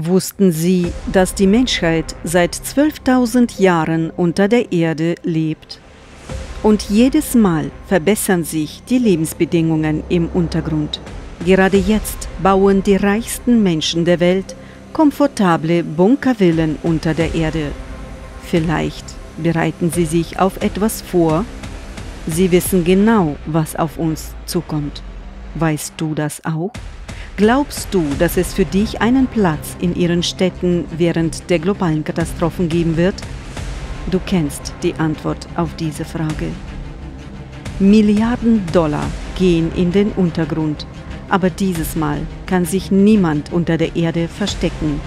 Wussten Sie, dass die Menschheit seit 12.000 Jahren unter der Erde lebt? Und jedes Mal verbessern sich die Lebensbedingungen im Untergrund. Gerade jetzt bauen die reichsten Menschen der Welt komfortable Bunkervillen unter der Erde. Vielleicht bereiten sie sich auf etwas vor? Sie wissen genau, was auf uns zukommt. Weißt du das auch? Glaubst du, dass es für dich einen Platz in ihren Städten während der globalen Katastrophen geben wird? Du kennst die Antwort auf diese Frage. Milliarden Dollar gehen in den Untergrund, aber dieses Mal kann sich niemand unter der Erde verstecken.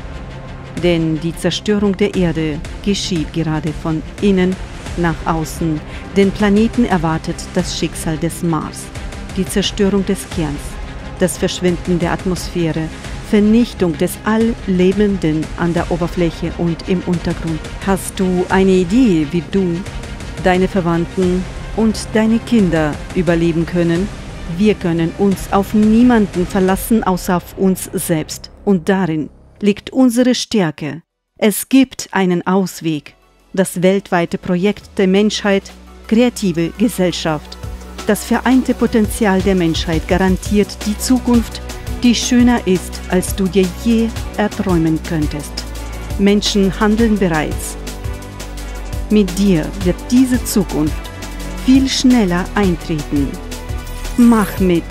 Denn die Zerstörung der Erde geschieht gerade von innen nach außen. Den Planeten erwartet das Schicksal des Mars, die Zerstörung des Kerns das Verschwinden der Atmosphäre, Vernichtung des Alllebenden an der Oberfläche und im Untergrund. Hast du eine Idee, wie du, deine Verwandten und deine Kinder überleben können? Wir können uns auf niemanden verlassen außer auf uns selbst. Und darin liegt unsere Stärke. Es gibt einen Ausweg. Das weltweite Projekt der Menschheit, kreative Gesellschaft. Das vereinte Potenzial der Menschheit garantiert die Zukunft, die schöner ist, als du dir je erträumen könntest. Menschen handeln bereits. Mit dir wird diese Zukunft viel schneller eintreten. Mach mit!